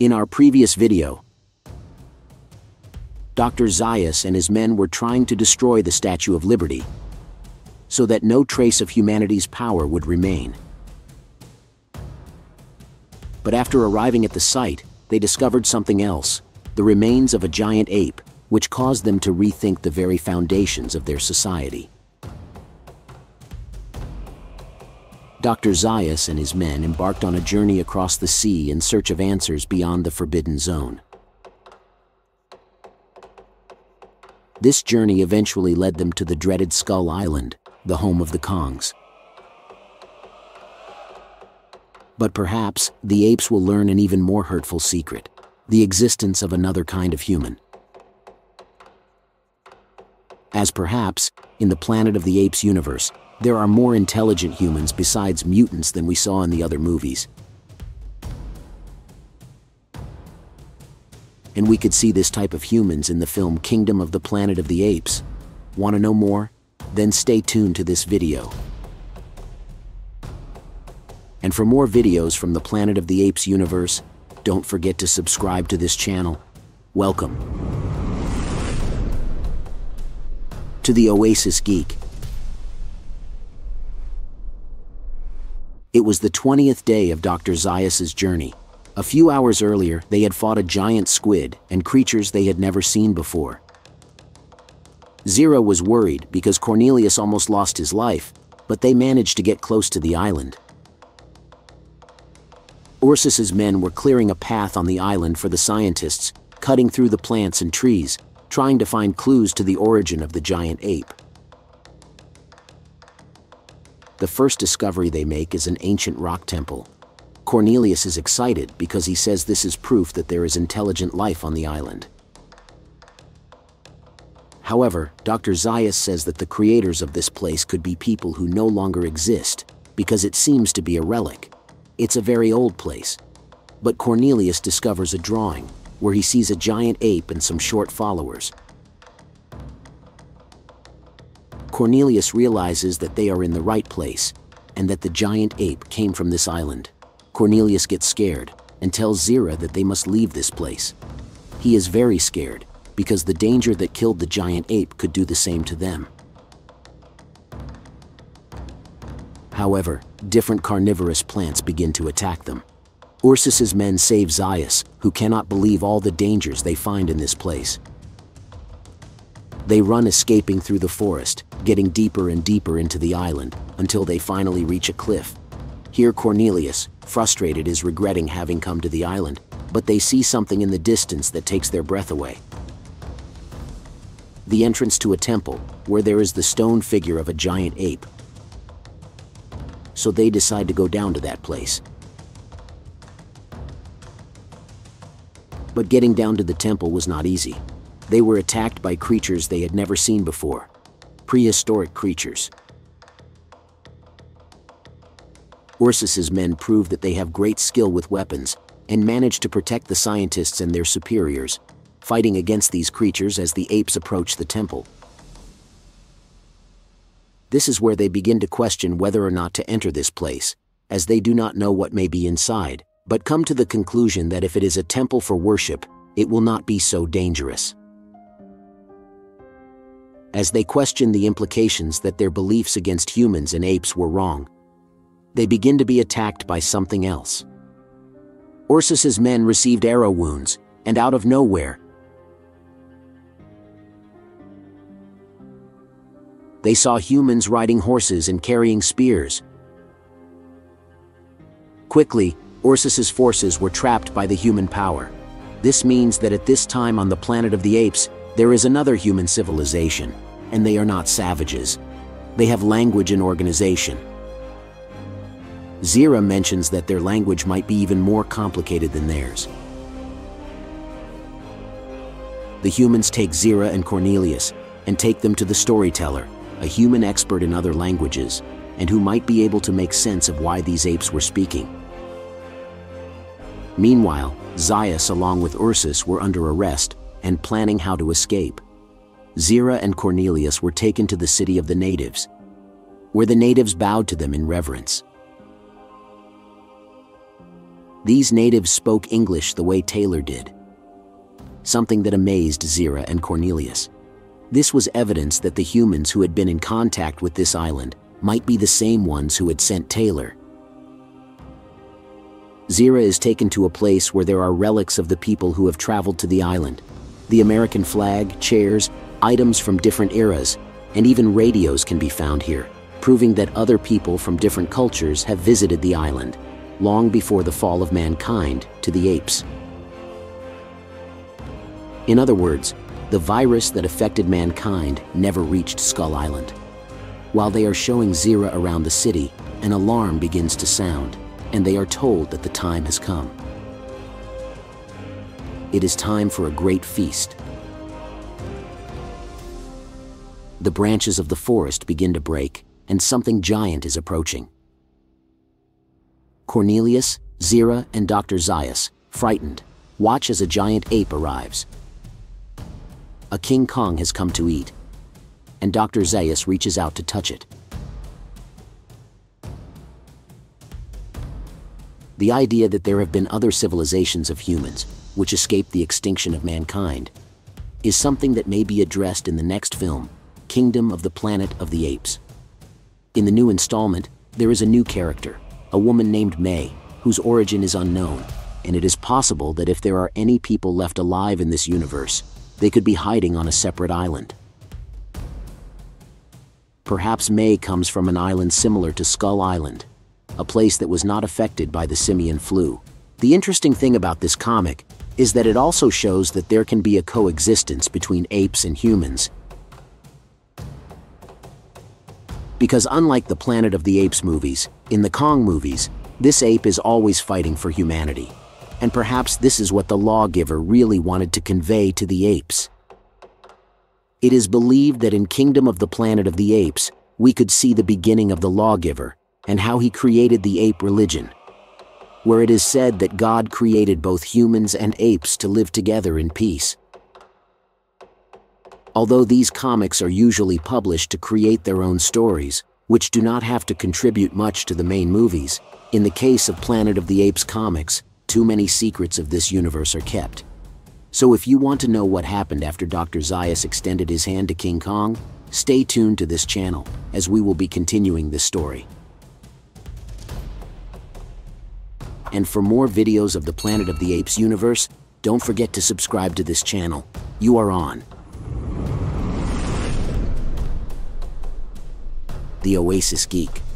In our previous video, Dr. Zaius and his men were trying to destroy the Statue of Liberty so that no trace of humanity's power would remain. But after arriving at the site, they discovered something else, the remains of a giant ape, which caused them to rethink the very foundations of their society. Dr. Zaius and his men embarked on a journey across the sea in search of answers beyond the Forbidden Zone. This journey eventually led them to the dreaded Skull Island, the home of the Kongs. But perhaps the apes will learn an even more hurtful secret, the existence of another kind of human. As perhaps, in the Planet of the Apes universe, there are more intelligent humans besides mutants than we saw in the other movies. And we could see this type of humans in the film Kingdom of the Planet of the Apes. Want to know more? Then stay tuned to this video. And for more videos from the Planet of the Apes universe, don't forget to subscribe to this channel. Welcome to the Oasis Geek. It was the 20th day of Dr. Zaius's journey. A few hours earlier, they had fought a giant squid and creatures they had never seen before. Zira was worried because Cornelius almost lost his life, but they managed to get close to the island. Ursus's men were clearing a path on the island for the scientists, cutting through the plants and trees, trying to find clues to the origin of the giant ape. The first discovery they make is an ancient rock temple. Cornelius is excited because he says this is proof that there is intelligent life on the island. However, Dr. Zaius says that the creators of this place could be people who no longer exist because it seems to be a relic. It's a very old place. But Cornelius discovers a drawing where he sees a giant ape and some short followers. Cornelius realizes that they are in the right place and that the giant ape came from this island. Cornelius gets scared and tells Zira that they must leave this place. He is very scared because the danger that killed the giant ape could do the same to them. However, different carnivorous plants begin to attack them. Ursus's men save Zaius, who cannot believe all the dangers they find in this place. They run escaping through the forest, getting deeper and deeper into the island, until they finally reach a cliff. Here Cornelius, frustrated, is regretting having come to the island, but they see something in the distance that takes their breath away. The entrance to a temple, where there is the stone figure of a giant ape. So they decide to go down to that place. But getting down to the temple was not easy. They were attacked by creatures they had never seen before. Prehistoric creatures. Ursus's men prove that they have great skill with weapons and manage to protect the scientists and their superiors, fighting against these creatures as the apes approach the temple. This is where they begin to question whether or not to enter this place, as they do not know what may be inside, but come to the conclusion that if it is a temple for worship, it will not be so dangerous as they question the implications that their beliefs against humans and apes were wrong. They begin to be attacked by something else. Ursus's men received arrow wounds, and out of nowhere, they saw humans riding horses and carrying spears. Quickly, Ursus's forces were trapped by the human power. This means that at this time on the planet of the apes, there is another human civilization, and they are not savages. They have language and organization. Zira mentions that their language might be even more complicated than theirs. The humans take Zira and Cornelius and take them to the storyteller, a human expert in other languages, and who might be able to make sense of why these apes were speaking. Meanwhile, Zaius along with Ursus were under arrest and planning how to escape. Zira and Cornelius were taken to the city of the natives, where the natives bowed to them in reverence. These natives spoke English the way Taylor did, something that amazed Zira and Cornelius. This was evidence that the humans who had been in contact with this island might be the same ones who had sent Taylor. Zira is taken to a place where there are relics of the people who have traveled to the island. The American flag, chairs, items from different eras, and even radios can be found here, proving that other people from different cultures have visited the island, long before the fall of mankind to the apes. In other words, the virus that affected mankind never reached Skull Island. While they are showing Zira around the city, an alarm begins to sound, and they are told that the time has come. It is time for a great feast. The branches of the forest begin to break, and something giant is approaching. Cornelius, Zira, and Dr. Zaius, frightened, watch as a giant ape arrives. A King Kong has come to eat, and Dr. Zaius reaches out to touch it. The idea that there have been other civilizations of humans which escaped the extinction of mankind is something that may be addressed in the next film, Kingdom of the Planet of the Apes. In the new installment, there is a new character, a woman named Mae, whose origin is unknown, and it is possible that if there are any people left alive in this universe, they could be hiding on a separate island. Perhaps Mae comes from an island similar to Skull Island, a place that was not affected by the simian flu. The interesting thing about this comic is that it also shows that there can be a coexistence between apes and humans. Because unlike the Planet of the Apes movies, in the Kong movies, this ape is always fighting for humanity. And perhaps this is what the lawgiver really wanted to convey to the apes. It is believed that in Kingdom of the Planet of the Apes, we could see the beginning of the lawgiver and how he created the ape religion, where it is said that God created both humans and apes to live together in peace. Although these comics are usually published to create their own stories, which do not have to contribute much to the main movies, in the case of Planet of the Apes comics, too many secrets of this universe are kept. So if you want to know what happened after Dr. Zaius extended his hand to King Kong, stay tuned to this channel, as we will be continuing this story. And for more videos of the Planet of the Apes universe, don't forget to subscribe to this channel. You are on. The Oasis Geek.